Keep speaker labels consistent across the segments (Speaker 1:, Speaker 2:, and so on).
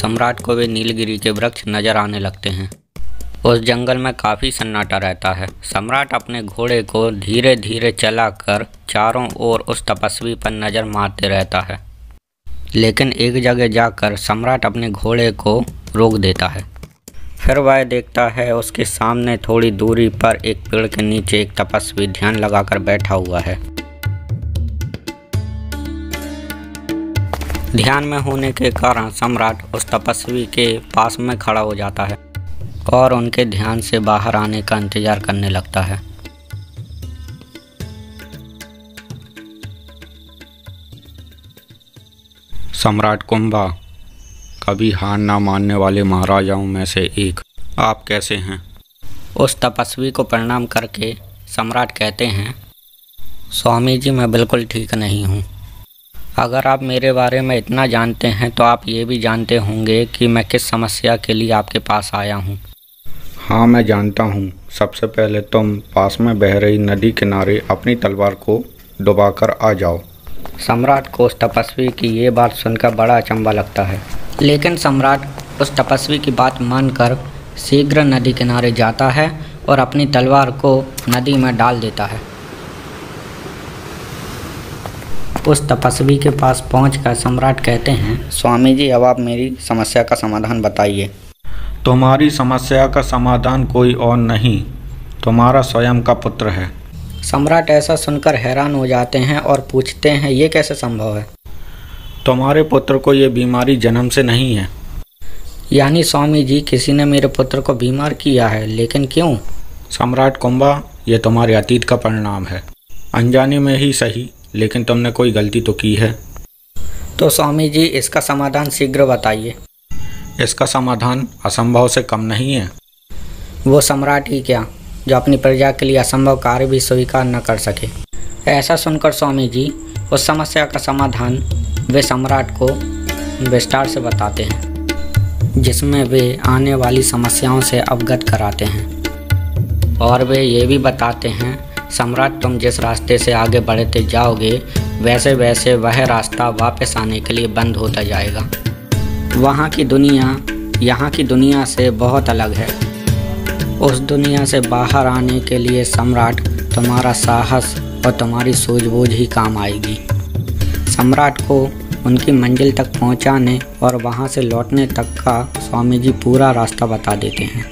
Speaker 1: सम्राट को वे नीलगिरी के वृक्ष नज़र आने लगते हैं। उस जंगल में काफ़ी सन्नाटा रहता है। सम्राट अपने घोड़े को धीरे धीरे चलाकर चारों ओर उस तपस्वी पर नज़र मारते रहता है। लेकिन एक जगह जाकर सम्राट अपने घोड़े को रोक देता है। फिर वह देखता है उसके सामने थोड़ी दूरी पर एक पेड़ के नीचे एक तपस्वी ध्यान लगाकर बैठा हुआ है। ध्यान में होने के कारण सम्राट उस तपस्वी के पास में खड़ा हो जाता है और उनके ध्यान से बाहर आने का इंतज़ार करने लगता है।
Speaker 2: सम्राट कुंभा कभी हार ना मानने वाले महाराजाओं में से एक। आप कैसे हैं?
Speaker 1: उस तपस्वी को प्रणाम करके सम्राट कहते हैं स्वामी जी मैं बिल्कुल ठीक नहीं हूँ। अगर आप मेरे बारे में इतना जानते हैं तो आप ये भी जानते होंगे कि मैं किस समस्या के लिए आपके पास आया हूँ।
Speaker 2: हाँ मैं जानता हूँ। सबसे पहले तुम पास में बह रही नदी किनारे अपनी तलवार को डुबाकर आ जाओ।
Speaker 1: सम्राट को उस तपस्वी की ये बात सुनकर बड़ा अचंबा लगता है। लेकिन सम्राट उस तपस्वी की बात मानकर शीघ्र नदी किनारे जाता है और अपनी तलवार को नदी में डाल देता है। उस तपस्वी के पास पहुंचकर सम्राट कहते हैं स्वामी जी अब आप मेरी समस्या का समाधान बताइए।
Speaker 2: तुम्हारी समस्या का समाधान कोई और नहीं तुम्हारा स्वयं का पुत्र है।
Speaker 1: सम्राट ऐसा सुनकर हैरान हो जाते हैं और पूछते हैं ये कैसे संभव है?
Speaker 2: तुम्हारे पुत्र को ये बीमारी जन्म से नहीं है।
Speaker 1: यानी स्वामी जी किसी ने मेरे पुत्र को बीमार किया है लेकिन क्यों?
Speaker 2: सम्राट कुंभा ये तुम्हारे अतीत का परिणाम है। अनजाने में ही सही। लेकिन तुमने कोई गलती तो की है?
Speaker 1: तो स्वामी जी इसका समाधान शीघ्र बताइए।
Speaker 2: इसका समाधान असंभव से कम नहीं है।
Speaker 1: वो सम्राट ही क्या जो अपनी प्रजा के लिए असंभव कार्य भी स्वीकार न कर सके? ऐसा सुनकर स्वामी जी उस समस्या का समाधान वे सम्राट को विस्तार से बताते हैं जिसमें वे आने वाली समस्याओं से अवगत कराते हैं। और वे ये भी बताते हैं सम्राट, तुम जिस रास्ते से आगे बढ़ते जाओगे, वैसे वैसे वह रास्ता वापस आने के लिए बंद होता जाएगा। वहाँ की दुनिया, यहाँ की दुनिया से बहुत अलग है। उस दुनिया से बाहर आने के लिए सम्राट, तुम्हारा साहस और तुम्हारी सूझबूझ ही काम आएगी। सम्राट को उनकी मंजिल तक पहुँचाने और वहाँ से लौटने तक का स्वामी जी पूरा रास्ता बता देते हैं।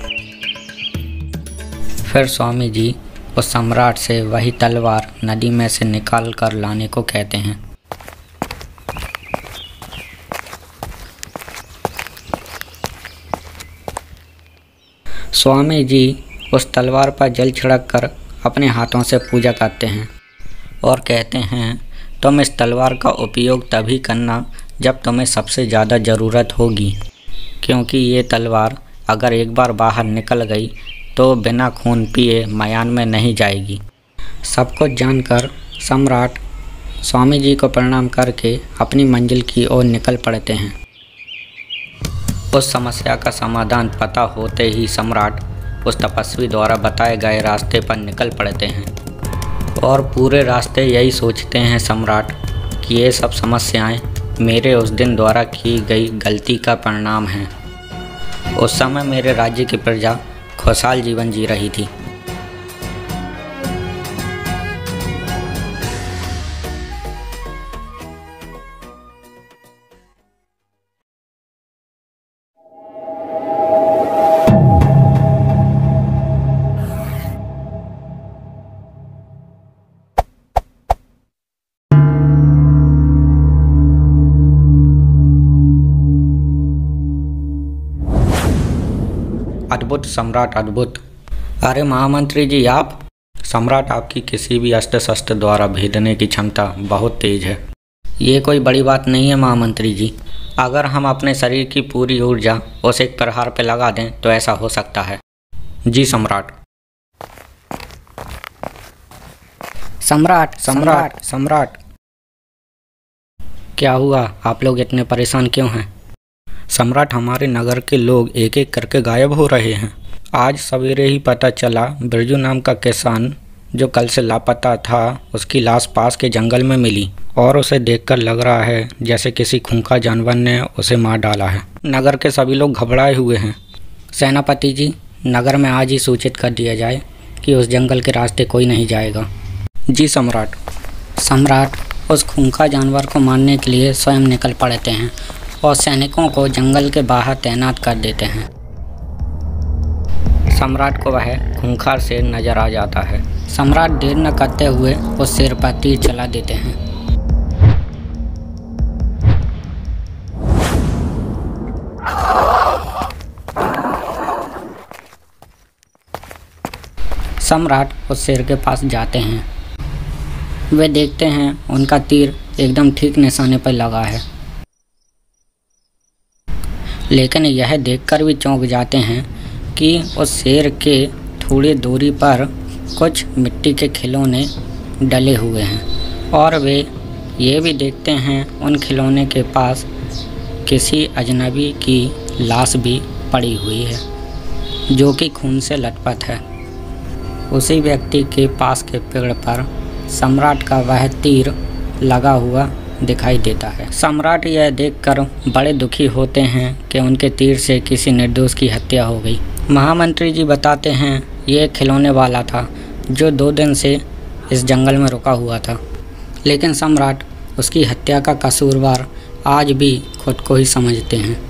Speaker 1: फिर स्वामी जी उस सम्राट से वही तलवार नदी में से निकाल कर लाने को कहते हैं। स्वामी जी उस तलवार पर जल छिड़क कर अपने हाथों से पूजा करते हैं और कहते हैं, तुम इस तलवार का उपयोग तभी करना जब तुम्हें सबसे ज़्यादा ज़रूरत होगी, क्योंकि ये तलवार अगर एक बार बाहर निकल गई तो बिना खून पिए मयान में नहीं जाएगी। सब कुछ जानकर सम्राट स्वामी जी को प्रणाम करके अपनी मंजिल की ओर निकल पड़ते हैं। उस समस्या का समाधान पता होते ही सम्राट उस तपस्वी द्वारा बताए गए रास्ते पर निकल पड़ते हैं। और पूरे रास्ते यही सोचते हैं सम्राट कि ये सब समस्याएँ मेरे उस दिन द्वारा की गई गलती का परिणाम हैं। उस समय मेरे राज्य की प्रजा खुशहाल जीवन जी रही थी। अद्भुत सम्राट अद्भुत। अरे महामंत्री जी आप? सम्राट आपकी किसी भी अस्त्र शस्त्र द्वारा भेदने की क्षमता बहुत तेज है। ये कोई बड़ी बात नहीं है महामंत्री जी। अगर हम अपने शरीर की पूरी ऊर्जा उस एक प्रहार पर लगा दें तो ऐसा हो सकता है। जी सम्राट सम्राट सम्राट। सम्राट। क्या हुआ? आप लोग इतने परेशान क्यों हैं? सम्राट हमारे नगर के लोग एक एक करके गायब हो रहे हैं। आज सवेरे ही पता चला, बिरजू नाम का किसान, जो कल से लापता था, उसकी लाश पास के जंगल में मिली और उसे देखकर लग रहा है, जैसे किसी खूंखा जानवर ने उसे मार डाला है। नगर के सभी लोग घबराए हुए हैं। सेनापति जी, नगर में आज ही सूचित कर दिया जाए कि उस जंगल के रास्ते कोई नहीं जाएगा। जी सम्राट। सम्राट, उस खूंखा जानवर को मारने के लिए स्वयं निकल पड़ते हैं। और सैनिकों को जंगल के बाहर तैनात कर देते हैं। सम्राट को वह खूंखार शेर नज़र आ जाता है। सम्राट देर न करते हुए उस शेर पर तीर चला देते हैं। सम्राट उस शेर के पास जाते हैं। वे देखते हैं उनका तीर एकदम ठीक निशाने पर लगा है। लेकिन यह देखकर भी चौंक जाते हैं कि उस शेर के थोड़ी दूरी पर कुछ मिट्टी के खिलौने डले हुए हैं। और वे ये भी देखते हैं, उन खिलौने के पास किसी अजनबी की लाश भी पड़ी हुई है, जो कि खून से लटपट है। उसी व्यक्ति के पास के पेड़ पर सम्राट का वह तीर लगा हुआ दिखाई देता है। सम्राट यह देखकर बड़े दुखी होते हैं कि उनके तीर से किसी निर्दोष की हत्या हो गई। महामंत्री जी बताते हैं, ये खिलौने वाला था जो दो दिन से इस जंगल में रुका हुआ था। लेकिन सम्राट उसकी हत्या का कसूरवार आज भी खुद को ही समझते हैं।